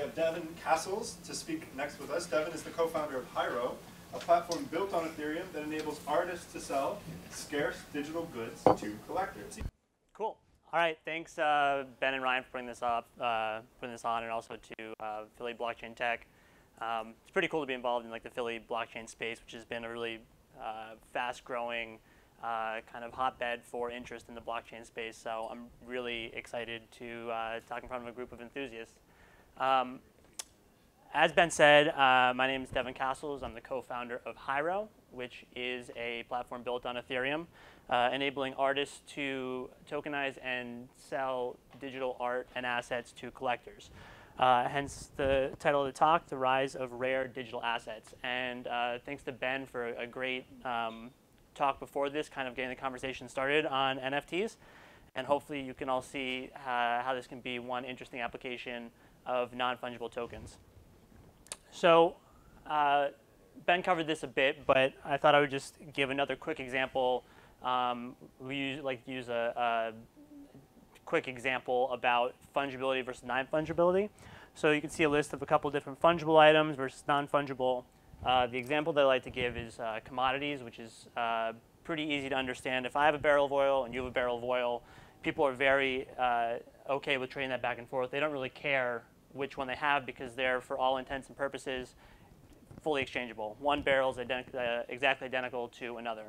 have Devin Cassels to speak next with us. Devin is the co-founder of Hyro, a platform built on Ethereum that enables artists to sell scarce digital goods to collectors. Cool. All right, thanks uh, Ben and Ryan for putting this up, uh, putting this on, and also to uh, Philly Blockchain Tech. Um, it's pretty cool to be involved in like the Philly blockchain space, which has been a really uh, fast-growing uh, kind of hotbed for interest in the blockchain space. So I'm really excited to uh, talk in front of a group of enthusiasts. Um, as Ben said, uh, my name is Devin Cassels. I'm the co-founder of Hyro, which is a platform built on Ethereum, uh, enabling artists to tokenize and sell digital art and assets to collectors. Uh, hence the title of the talk, The Rise of Rare Digital Assets. And uh, thanks to Ben for a great um, talk before this, kind of getting the conversation started on NFTs. And hopefully you can all see uh, how this can be one interesting application of non-fungible tokens. So uh, Ben covered this a bit, but I thought I would just give another quick example. Um, we use, like to use a, a, quick example about fungibility versus non-fungibility. So you can see a list of a couple different fungible items versus non-fungible. Uh, the example that I like to give is uh, commodities, which is uh, pretty easy to understand. If I have a barrel of oil and you have a barrel of oil, people are very uh, okay with trading that back and forth. They don't really care which one they have because they're, for all intents and purposes, fully exchangeable. One barrel is ident uh, exactly identical to another.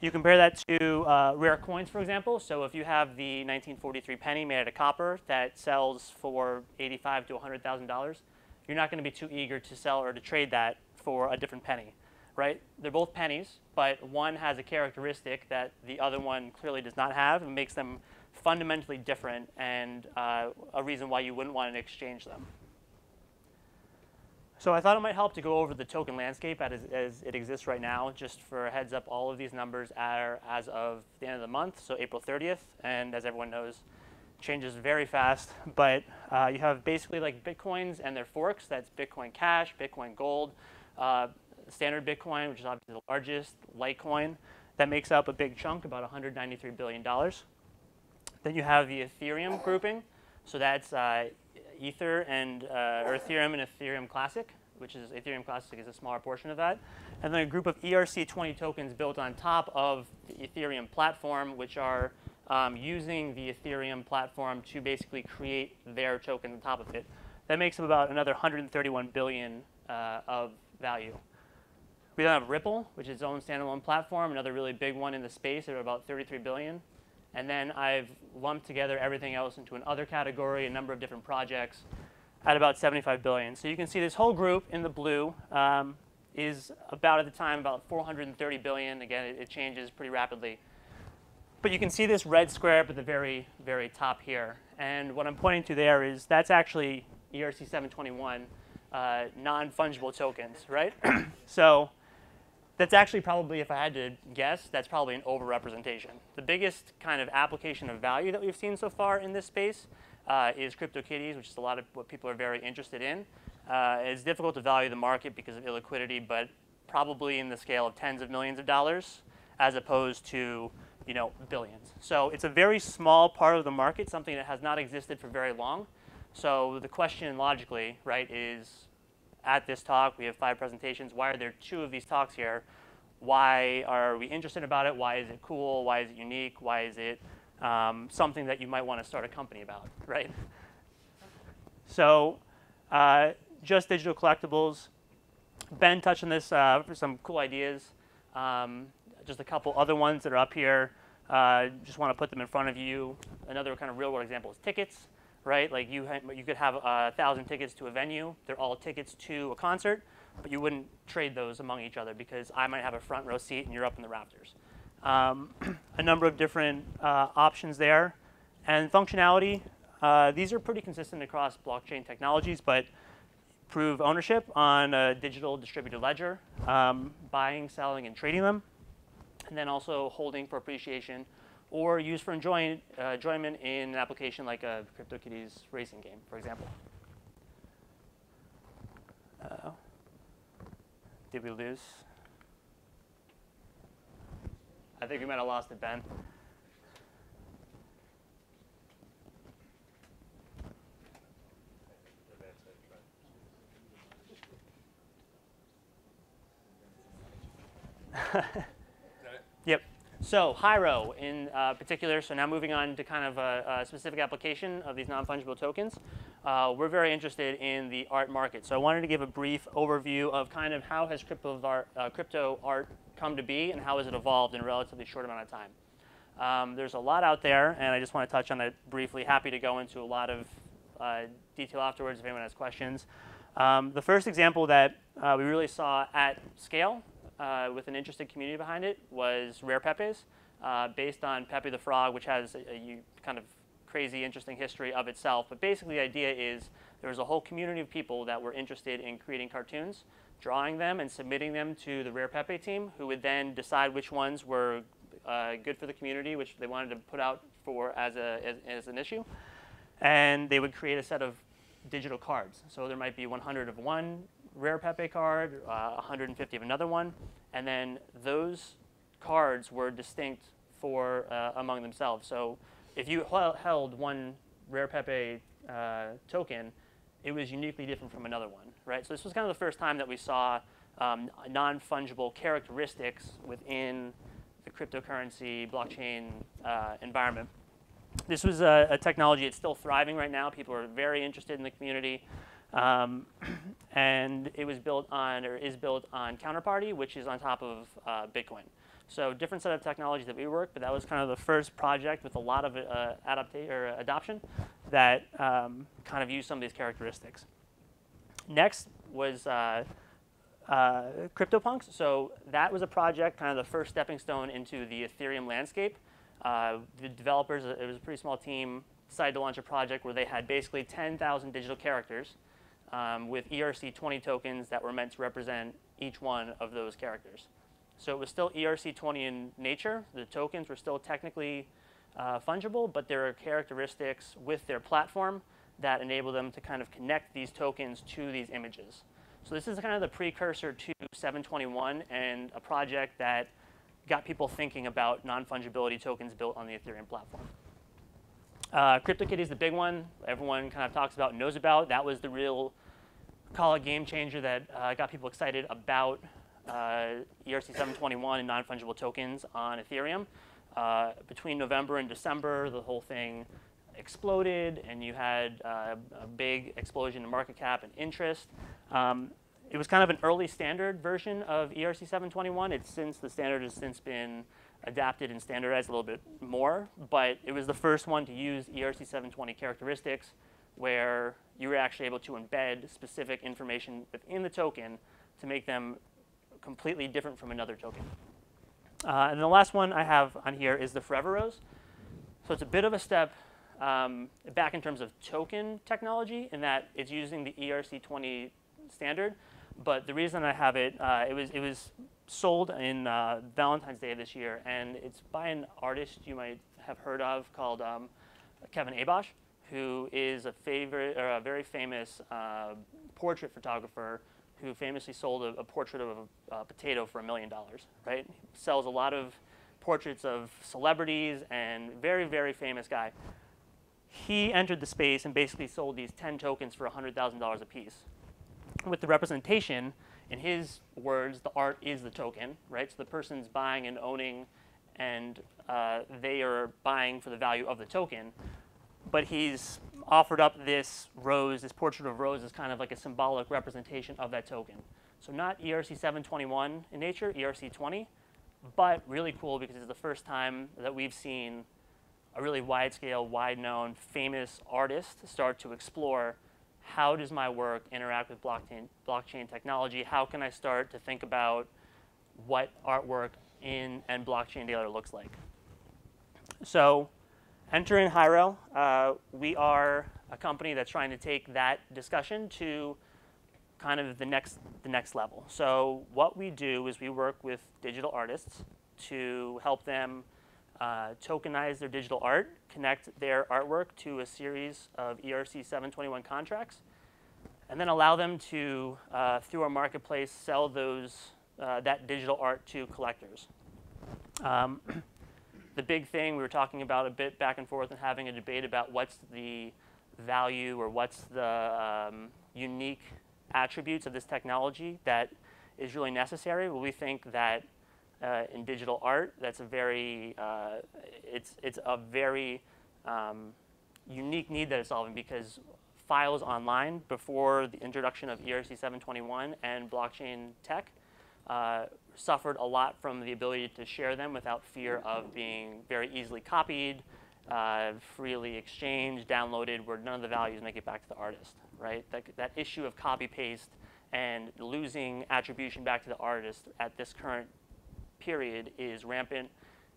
You compare that to uh, rare coins, for example. So if you have the 1943 penny made out of copper that sells for 85 to $100,000, you're not going to be too eager to sell or to trade that for a different penny, right? They're both pennies, but one has a characteristic that the other one clearly does not have and makes them fundamentally different and uh, a reason why you wouldn't want to exchange them. So I thought it might help to go over the token landscape as, as, it exists right now. Just for a heads up, all of these numbers are as of the end of the month, so April 30th. And as everyone knows, changes very fast. But uh, you have basically like Bitcoins and their forks. That's Bitcoin Cash, Bitcoin Gold, uh, standard Bitcoin, which is obviously the largest, Litecoin. That makes up a big chunk, about $193 billion. Then you have the Ethereum grouping. So that's uh, Ether and uh, or Ethereum and Ethereum Classic, which is Ethereum Classic is a smaller portion of that. And then a group of ERC20 tokens built on top of the Ethereum platform, which are um, using the Ethereum platform to basically create their token on top of it. That makes up about another 131 billion uh, of value. We then have Ripple, which is its own standalone platform, another really big one in the space at about 33 billion. And then I've lumped together everything else into another category, a number of different projects at about 75 billion. So you can see this whole group in the blue um, is about at the time about 430 billion. Again, it, it, changes pretty rapidly. But you can see this red square up at the very, very top here. And what I'm pointing to there is that's actually ERC 721 uh, non-fungible tokens, right? so that's actually probably, if I had to guess, that's probably an overrepresentation. The biggest kind of application of value that we've seen so far in this space uh, is CryptoKitties, which is a lot of what people are very interested in. Uh, it's difficult to value the market because of illiquidity, but probably in the scale of tens of millions of dollars as opposed to you know, billions. So it's a very small part of the market, something that has not existed for very long. So the question logically, right, is at this talk. We have five presentations. Why are there two of these talks here? Why are we interested about it? Why is it cool? Why is it unique? Why is it um, something that you might want to start a company about, right? So uh, just digital collectibles. Ben touched on this uh, for some cool ideas. Um, just a couple other ones that are up here. Uh, just want to put them in front of you. Another kind of real world example is tickets right? Like you, you could have a thousand tickets to a venue. They're all tickets to a concert, but you wouldn't trade those among each other because I might have a front row seat and you're up in the rafters. Um, a number of different uh, options there. And functionality, uh, these are pretty consistent across blockchain technologies, but prove ownership on a digital distributed ledger, um, buying, selling, and trading them, and then also holding for appreciation or used for uh, enjoyment in an application like a CryptoKitties racing game, for example. Uh-oh. Did we lose? I think we might have lost it, Ben. So Hyro in uh, particular, so now moving on to kind of a, a specific application of these non-fungible tokens. Uh, we're very interested in the art market. So I wanted to give a brief overview of kind of how has crypto art, uh, crypto art come to be and how has it evolved in a relatively short amount of time. Um, there's a lot out there, and I just want to touch on it briefly. Happy to go into a lot of uh, detail afterwards if anyone has questions. Um, the first example that uh, we really saw at scale uh, with an interested community behind it was Rare Pepes, uh, based on Pepe the Frog, which has a, a, kind of crazy, interesting history of itself. But basically, the idea is there was a whole community of people that were interested in creating cartoons, drawing them, and submitting them to the Rare Pepe team, who would then decide which ones were uh, good for the community, which they wanted to put out for as, a, as, as an issue. And they would create a set of digital cards. So there might be 100 of one rare Pepe card, uh, 150 of another one, and then those cards were distinct for uh, among themselves. So if you held one rare Pepe uh, token, it was uniquely different from another one, right? So this was kind of the first time that we saw um, non-fungible characteristics within the cryptocurrency blockchain uh, environment. This was a, a technology, it's still thriving right now. People are very interested in the community. Um, and it was built on, or is built on Counterparty, which is on top of uh, Bitcoin. So different set of technologies that we work, but that was kind of the first project with a lot of uh, or adoption that um, kind of used some of these characteristics. Next was uh, uh, CryptoPunks. So that was a project, kind of the first stepping stone into the Ethereum landscape. Uh, the developers, it was a pretty small team, decided to launch a project where they had basically 10,000 digital characters um, with ERC20 tokens that were meant to represent each one of those characters. So it was still ERC20 in nature. The tokens were still technically uh, fungible, but there are characteristics with their platform that enable them to kind of connect these tokens to these images. So this is kind of the precursor to 721 and a project that got people thinking about non-fungibility tokens built on the Ethereum platform. Uh, CryptoKitty is the big one. Everyone kind of talks about, knows about. That was the real call it game changer that uh, got people excited about uh, ERC 721 and non-fungible tokens on Ethereum. Uh, between November and December, the whole thing exploded, and you had uh, a big explosion in market cap and interest. Um, it was kind of an early standard version of ERC 721. It's since the standard has since been adapted and standardized a little bit more, but it was the first one to use ERC 720 characteristics where you were actually able to embed specific information within the token to make them completely different from another token. Uh, and the last one I have on here is the Forever Rose. So it's a bit of a step um, back in terms of token technology in that it's using the ERC20 standard. But the reason I have it, uh, it was it was sold in uh, Valentine's Day this year, and it's by an artist you might have heard of called um, Kevin Abosch who is a favorite or a very famous uh, portrait photographer who famously sold a, a portrait of a, a, potato for a million dollars. Right, he sells a lot of portraits of celebrities and very very famous guy. He entered the space and basically sold these 10 tokens for $100,000 a piece. With the representation, in his words, the art is the token, right? So the person's buying and owning, and uh, they are buying for the value of the token but he's offered up this rose, this portrait of rose, as kind of like a symbolic representation of that token. So not ERC 721 in nature, ERC 20, but really cool because it's the first time that we've seen a really wide scale, wide known, famous artist start to explore how does my work interact with blockchain, blockchain technology? How can I start to think about what artwork in and blockchain together looks like? So Enter in Hyro. Uh, we are a company that's trying to take that discussion to kind of the next, the next level. So what we do is we work with digital artists to help them uh, tokenize their digital art, connect their artwork to a series of ERC 721 contracts, and then allow them to, uh, through our marketplace, sell those, uh, that digital art to collectors. Um, the big thing we were talking about a bit back and forth and having a debate about what's the value or what's the um, unique attributes of this technology that is really necessary. Well, we think that uh, in digital art. That's a very, uh, it's, it's a very um, unique need that it's solving because files online before the introduction of ERC 721 and blockchain tech uh, suffered a lot from the ability to share them without fear of being very easily copied, uh, freely exchanged, downloaded, where none of the values make it back to the artist, right? That, that issue of copy paste and losing attribution back to the artist at this current period is rampant.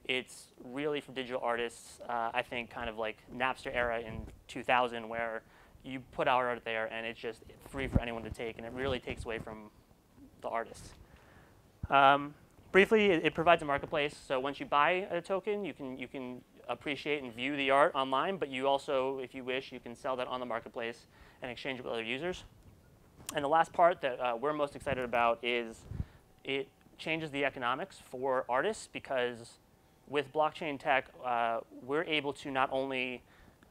It's really for digital artists, uh, I think, kind of like Napster era in 2000, where you put out art there and it's just free for anyone to take, and it really takes away from the artists. Um, briefly, it, it, provides a marketplace. So once you buy a token, you can you can appreciate and view the art online, but you also, if you wish, you can sell that on the marketplace and exchange it with other users. And the last part that uh, we're most excited about is it changes the economics for artists because with blockchain tech, uh, we're able to not only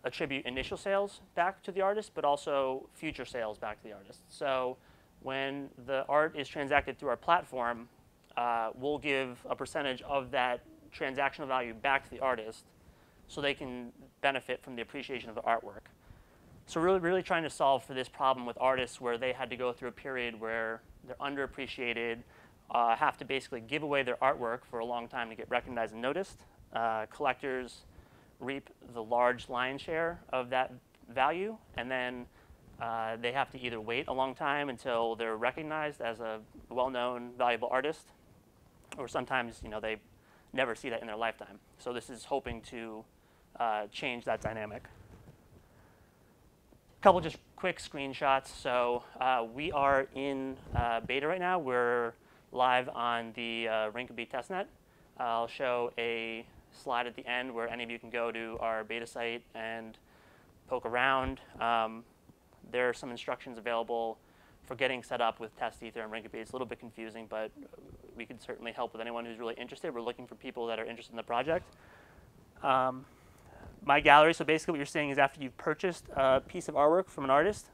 attribute initial sales back to the artist, but also future sales back to the artist. So when the art is transacted through our platform, uh, we'll give a percentage of that transactional value back to the artist so they can benefit from the appreciation of the artwork. So really, really trying to solve for this problem with artists where they had to go through a period where they're underappreciated, uh, have to basically give away their artwork for a long time to get recognized and noticed. Uh, collectors reap the large lion's share of that value, and then uh, they have to either wait a long time until they're recognized as a well-known, valuable artist, or sometimes you know they never see that in their lifetime. So this is hoping to uh, change that dynamic. A couple just quick screenshots. So uh, we are in uh, beta right now. We're live on the uh, Rinkeby testnet. I'll show a slide at the end where any of you can go to our beta site and poke around. Um, there are some instructions available for getting set up with test ether and Rinkeby. It's a little bit confusing, but we could certainly help with anyone who's really interested. We're looking for people that are interested in the project. Um, my gallery, so basically what you're seeing is after you've purchased a piece of artwork from an artist,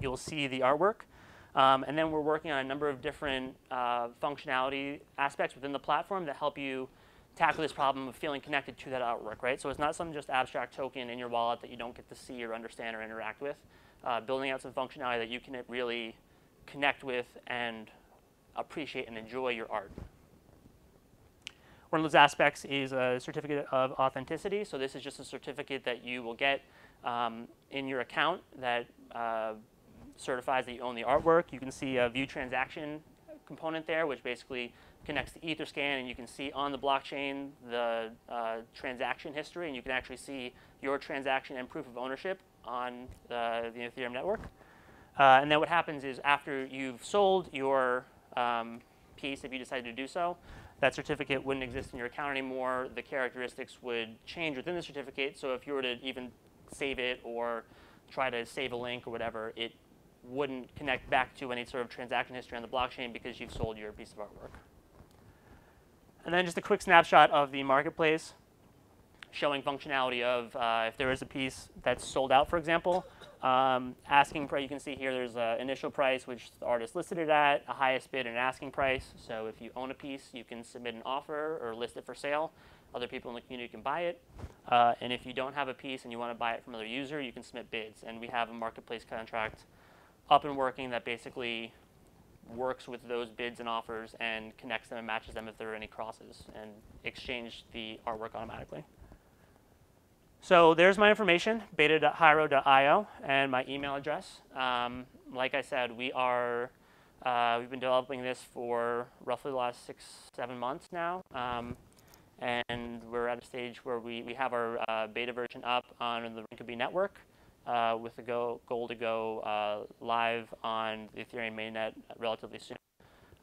you'll see the artwork. Um, and then we're working on a number of different uh, functionality aspects within the platform that help you tackle this problem of feeling connected to that artwork, right? So it's not some just abstract token in your wallet that you don't get to see or understand or interact with. Uh, building out some functionality that you can really connect with and appreciate and enjoy your art. One of those aspects is a certificate of authenticity. So this is just a certificate that you will get um, in your account that uh, certifies that you own the artwork. You can see a view transaction component there, which basically connects to Etherscan, and you can see on the blockchain the uh, transaction history, and you can actually see your transaction and proof of ownership on the, the Ethereum network. Uh, and then what happens is after you've sold your um, piece, if you decided to do so, that certificate wouldn't exist in your account anymore. The characteristics would change within the certificate. So if you were to even save it or try to save a link or whatever, it wouldn't connect back to any sort of transaction history on the blockchain because you've sold your piece of artwork. And then just a quick snapshot of the marketplace showing functionality of uh, if there is a piece that's sold out, for example, um, asking price, you can see here there's an initial price which the artist listed it at, a highest bid and an asking price. So if you own a piece, you can submit an offer or list it for sale. Other people in the community can buy it. Uh, and if you don't have a piece and you want to buy it from another user, you can submit bids. And we have a marketplace contract up and working that basically works with those bids and offers and connects them and matches them if there are any crosses and exchange the artwork automatically. So there's my information, beta.hyro.io, and my email address. Um, like I said, we are, uh, we've been developing this for roughly the last six, seven months now. Um, and we're at a stage where we, we have our uh, beta version up on the Rinkeby network uh, with the go, goal to go uh, live on the Ethereum mainnet relatively soon.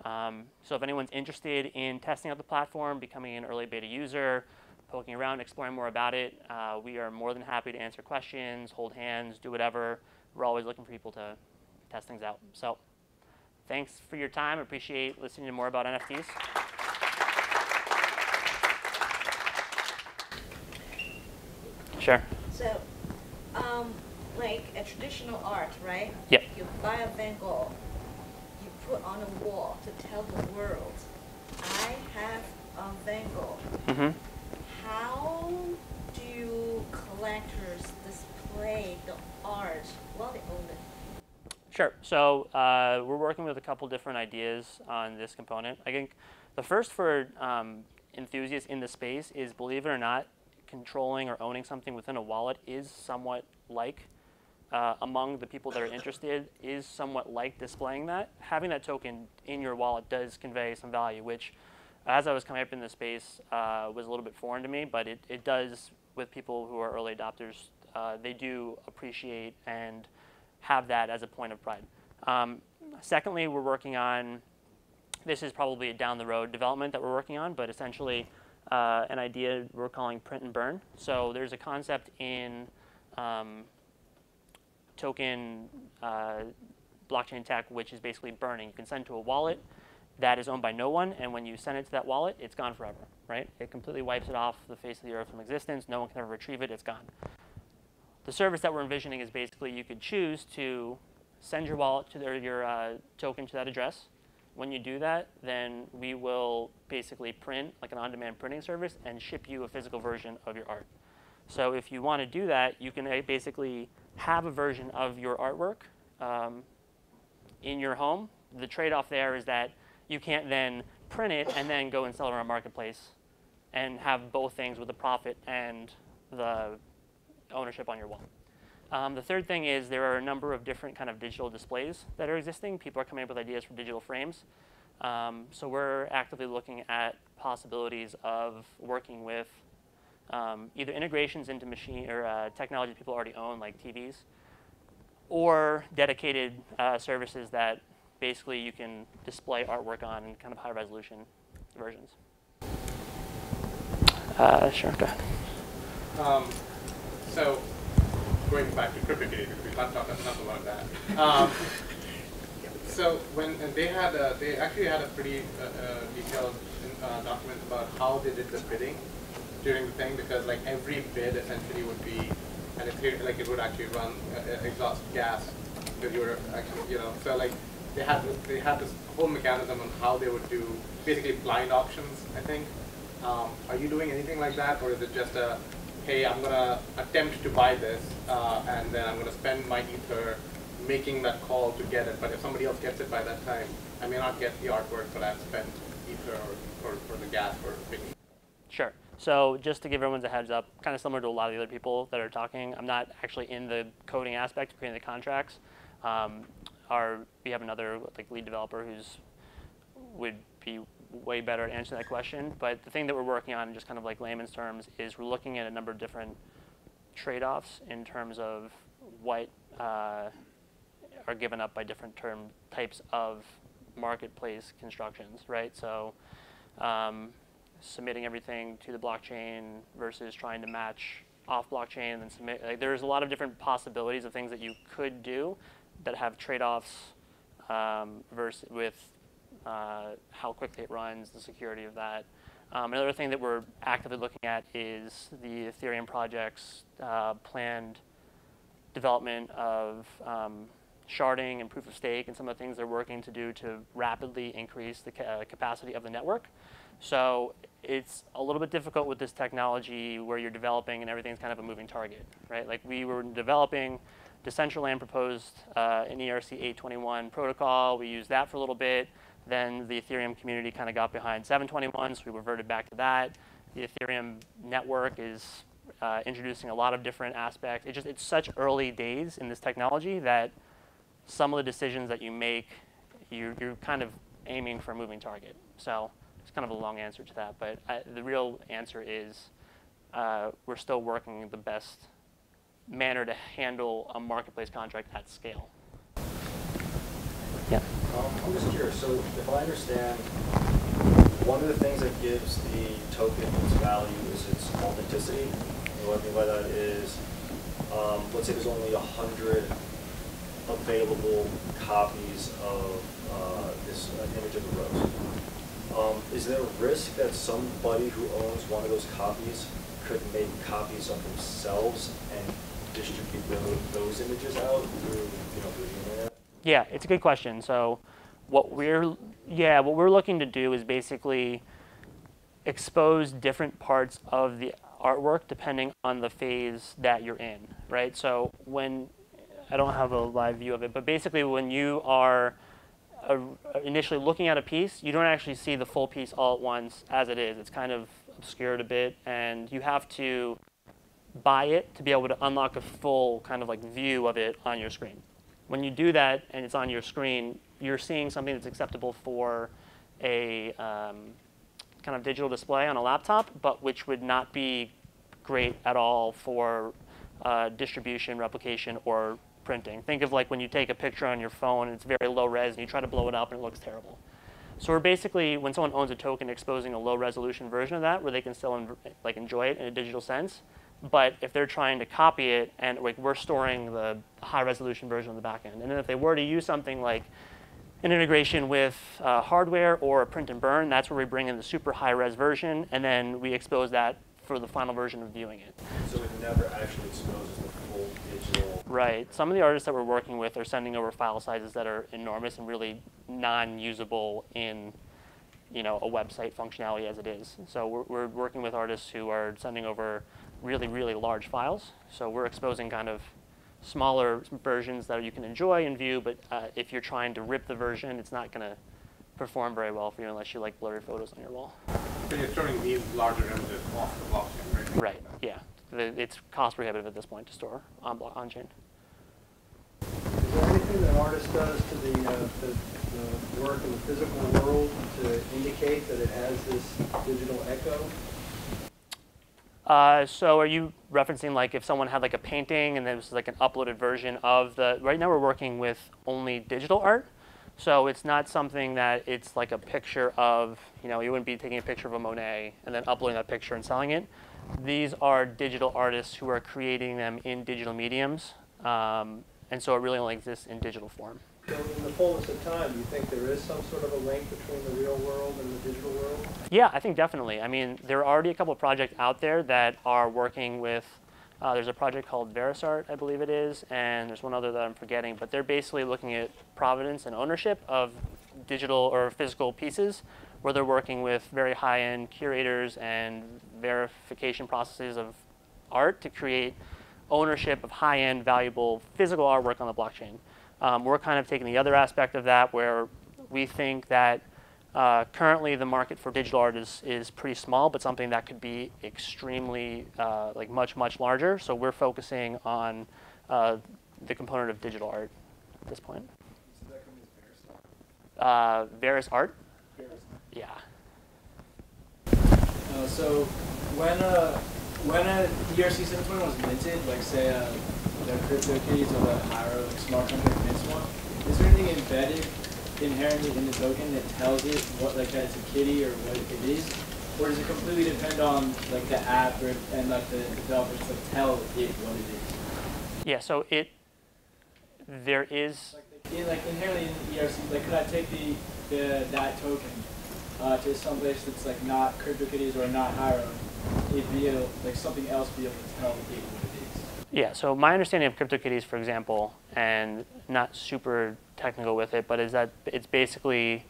Um, so if anyone's interested in testing out the platform, becoming an early beta user, poking around, exploring more about it, uh, we are more than happy to answer questions, hold hands, do whatever. We're always looking for people to test things out. So thanks for your time. Appreciate listening to more about NFTs. Sure. So, um, like a traditional art, right? Yep. You buy a Van Gogh, you put on a wall to tell the world I have a Van Gogh. hmm How do collectors display the art while they own it? Sure. So uh, we're working with a couple different ideas on this component. I think the first for um, enthusiasts in the space is, believe it or not, controlling or owning something within a wallet is somewhat like, uh, among the people that are interested, is somewhat like displaying that. Having that token in your wallet does convey some value, which, as I was coming up in the space, uh, was a little bit foreign to me, but it, it does, with people who are early adopters, uh, they do appreciate and have that as a point of pride. Um, secondly, we're working on, this is probably a down the road development that we're working on, but essentially uh, an idea we're calling print and burn. So there's a concept in um, token uh, blockchain tech, which is basically burning. You can send to a wallet that is owned by no one, and when you send it to that wallet, it's gone forever, right? It completely wipes it off the face of the earth from existence. No one can ever retrieve it. It's gone the service that we're envisioning is basically you could choose to send your wallet to their, your uh, token to that address. When you do that, then we will basically print like an on-demand printing service and ship you a physical version of your art. So if you want to do that, you can uh, basically have a version of your artwork um, in your home. The trade-off there is that you can't then print it and then go and sell it on a marketplace and have both things with the profit and the ownership on your wall. Um, the third thing is there are a number of different kind of digital displays that are existing. People are coming up with ideas for digital frames. Um, so we're actively looking at possibilities of working with um, either integrations into machine or uh, technology people already own, like TVs, or dedicated uh, services that basically you can display artwork on in kind of high resolution versions. Uh, sure, go ahead. Um, so, going back to CryptoKitties, because we touched on enough about that. Um, so when and they had a, they actually had a pretty uh, uh, detailed uh, document about how they did the bidding during the thing, because like every bid essentially would be, and it like it would actually run uh, exhaust gas because you were actually you know so like they had they had this whole mechanism on how they would do basically blind auctions. I think. Um, are you doing anything like that, or is it just a hey, I'm going to attempt to buy this, uh, and then I'm going to spend my ether making that call to get it. But if somebody else gets it by that time, I may not get the artwork, but I've spent ether or, or, or the gas for making Sure. So just to give everyone a heads up, kind of similar to a lot of the other people that are talking, I'm not actually in the coding aspect of creating the contracts. Um, our, we have another like lead developer who's would be way better at answering that question. But the thing that we're working on, just kind of like layman's terms, is we're looking at a number of different trade-offs in terms of what uh, are given up by different term types of marketplace constructions, right? So um, submitting everything to the blockchain versus trying to match off blockchain and then submit. Like, there's a lot of different possibilities of things that you could do that have trade-offs um, versus with uh, how quickly it runs, the security of that. Um, another thing that we're actively looking at is the Ethereum project's uh, planned development of um, sharding and proof of stake and some of the things they're working to do to rapidly increase the ca uh, capacity of the network. So it's a little bit difficult with this technology where you're developing and everything's kind of a moving target, right? Like we were developing, Decentraland proposed uh, an ERC 821 protocol. We used that for a little bit. Then the Ethereum community kind of got behind 721, so we reverted back to that. The Ethereum network is uh, introducing a lot of different aspects. It just it's such early days in this technology that some of the decisions that you make, you're, you're kind of aiming for a moving target. So it's kind of a long answer to that, but I, the real answer is uh, we're still working the best manner to handle a marketplace contract at scale. Yeah. Um, I'm just curious, so if I understand, one of the things that gives the token its value is its authenticity. And what I mean by that is, um, let's say there's only a hundred available copies of uh, this uh, image of the rose. Um, is there a risk that somebody who owns one of those copies could make copies of themselves and distribute those, images out through, you know, through the internet? Yeah, it's a good question. So what we're yeah what we're looking to do is basically expose different parts of the artwork depending on the phase that you're in right so when i don't have a live view of it but basically when you are uh, initially looking at a piece you don't actually see the full piece all at once as it is it's kind of obscured a bit and you have to buy it to be able to unlock a full kind of like view of it on your screen when you do that and it's on your screen, you're seeing something that's acceptable for a um, kind of digital display on a laptop, but which would not be great at all for uh, distribution, replication, or printing. Think of like when you take a picture on your phone and it's very low res and you try to blow it up and it looks terrible. So we're basically, when someone owns a token, exposing a low resolution version of that where they can still like enjoy it in a digital sense. But if they're trying to copy it and like we're storing the high resolution version on the back end. And then if they were to use something like an integration with uh, hardware or a print and burn, that's where we bring in the super high res version and then we expose that for the final version of viewing it. So it never actually exposes the full digital. Right. Some of the artists that we're working with are sending over file sizes that are enormous and really non-usable in you know, a website functionality as it is. So we're, we're working with artists who are sending over really, really large files. So we're exposing kind of smaller versions that you can enjoy and view, but uh, if you're trying to rip the version, it's not going to perform very well for you unless you like blurry photos on your wall. So you're storing these larger images off the blockchain, right? Right, yeah. The, it's cost prohibitive at this point to store on, on chain. Is there anything that artist does to the, uh, the, the work in the physical world to indicate that it has this digital echo? Uh, so are you referencing like if someone had like a painting and this is like an uploaded version of the, right now we're working with only digital art. So it's not something that it's like a picture of, you know, you wouldn't be taking a picture of a Monet and then uploading that picture and selling it. These are digital artists who are creating them in digital mediums. Um, and so it really only exists in digital form. In the fullness of time, do you think there is some sort of a link between the real world and the digital world? Yeah, I think definitely. I mean, there are already a couple of projects out there that are working with, uh, there's a project called Verisart, I believe it is, and there's one other that I'm forgetting, but they're basically looking at provenance and ownership of digital or physical pieces where they're working with very high-end curators and verification processes of art to create ownership of high-end, valuable physical artwork on the blockchain. Um, we're kind of taking the other aspect of that where we think that uh, currently the market for digital art is, is pretty small, but something that could be extremely, uh, like much, much larger. So we're focusing on uh, the component of digital art at this point. So that company's Veristar? Uh, Veris Art? Veristar. Yeah. Uh, so when a when a ERC 720 was minted, like say uh, the CryptoKitties or the like smart contract mints one, is there anything embedded inherently in the token that tells it what like that it's a kitty or what it is, or does it completely depend on like the app or, and like the developers to tell it what it is? Yeah, so it, there is, Like, in, like inherently in the ERC, like could I take the, the that token uh, to some place that's like not crypto CryptoKitties or not Hyro, it'd be able, like something else be able to tell it it. Yeah, so my understanding of CryptoKitties, for example, and not super technical with it, but is that it's basically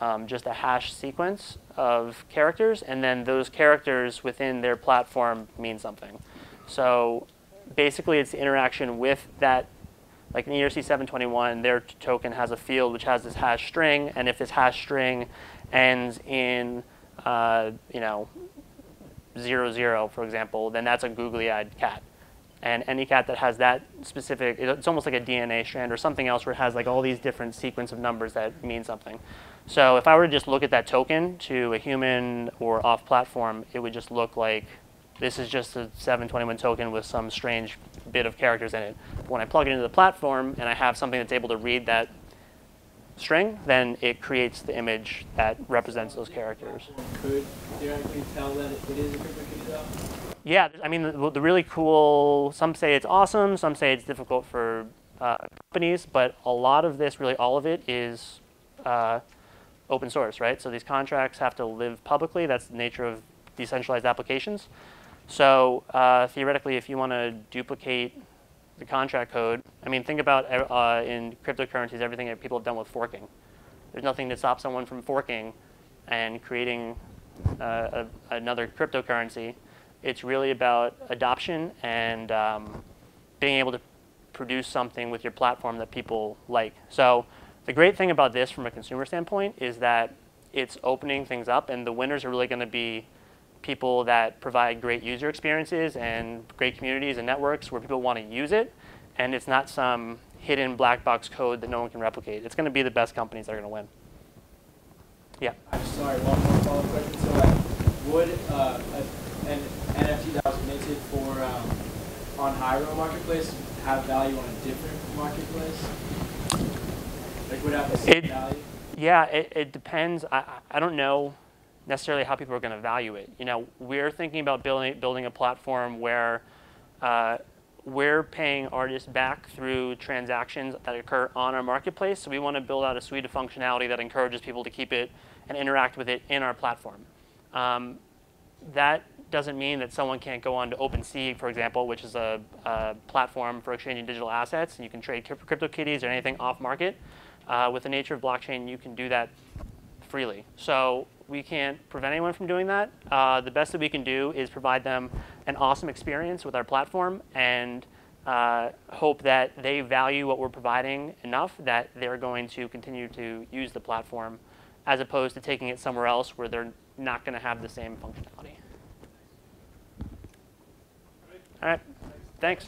um, just a hash sequence of characters, and then those characters within their platform mean something. So basically, it's the interaction with that. Like in ERC 721, their token has a field which has this hash string, and if this hash string ends in, uh, you know, zero zero, for example, then that's a googly-eyed cat. And any cat that has that specific, it's almost like a DNA strand or something else where it has like all these different sequence of numbers that mean something. So if I were to just look at that token to a human or off platform, it would just look like this is just a 721 token with some strange bit of characters in it. When I plug it into the platform and I have something that's able to read that string, then it creates the image that represents those characters. Could tell that it, is a though? Yeah, I mean, the, the really cool, some say it's awesome, some say it's difficult for uh, companies, but a lot of this, really all of it, is uh, open source, right? So these contracts have to live publicly. That's the nature of decentralized applications. So uh, theoretically, if you want to duplicate the contract code, I mean, think about uh, in cryptocurrencies, everything that people have done with forking. There's nothing to stop someone from forking and creating uh, a, another cryptocurrency. It's really about adoption and um, being able to produce something with your platform that people like. So the great thing about this from a consumer standpoint is that it's opening things up and the winners are really going to be people that provide great user experiences and great communities and networks where people want to use it and it's not some hidden black box code that no one can replicate. It's going to be the best companies that are going to win. Yeah. I'm sorry, one more follow-up question. So, like, would uh, a, an NFT that was minted for um, on Hyro Marketplace have value on a different marketplace? Like, would have the same It- value? Yeah, it, it depends. I, I- I don't know necessarily how people are going to value it. You know, we're thinking about building building a platform where uh, we're paying artists back through transactions that occur on our marketplace. So we want to build out a suite of functionality that encourages people to keep it and interact with it in our platform. Um, that doesn't mean that someone can't go on to OpenSea, for example, which is a, a platform for exchanging digital assets, and you can trade crypt- CryptoKitties or anything off market. Uh, with the nature of blockchain, you can do that freely. So we can't prevent anyone from doing that. Uh, the best that we can do is provide them an awesome experience with our platform and uh, hope that they value what we're providing enough that they're going to continue to use the platform as opposed to taking it somewhere else where they're not going to have the same functionality. All right, thanks.